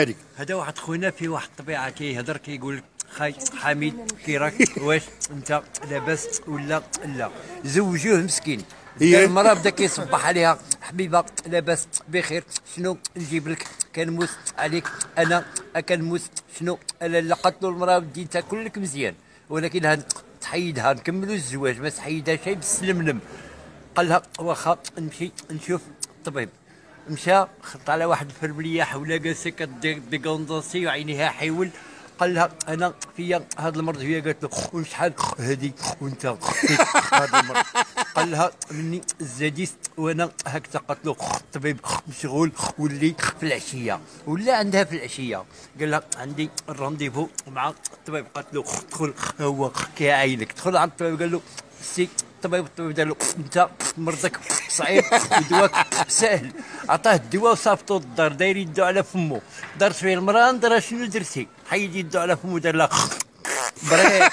هذيك هذا واحد خونا في واحد الطبيعة كيهضر كيقول لك خاي حميد كي راك واش انت لاباس ولا لا؟ زوجوه مسكين. إيه. المراه بدا كيصبح عليها حبيبة لاباس بخير شنو؟ نجيب لك كنموت عليك أنا كنموت شنو؟ أنا لا قتلوا المرأة ودي تاكل لك مزيان. ولكن هاد تحيدها نكملوا الزواج ما تحيدها شي بالسلملم قال لها واخا نمشي نشوف الطبيب. مشى خط على واحد الفرمليه حولها جالسة كديكوندونسي وعينيها حيول قال لها أنا فيا هذا المرض هي قالت له وشحال هذه وإنت هذا المرض. قال لها مني زاديت وأنا هكذا قالت له الطبيب مشغول واللي في العشية. ولا عندها في العشية. قال لها عندي الرونديفو مع الطبيب قالت له دخل هو كيعاينك دخل عند الطبيب قال له سي الطبيب الطبيب قال له انت مرضك صعيب ودواك سهل. عطاه الدواء وصافطو الدار داير يدو على فمو دار فيه المراه دار شنو درتي؟ حيد يدو على فمو دار لها بريك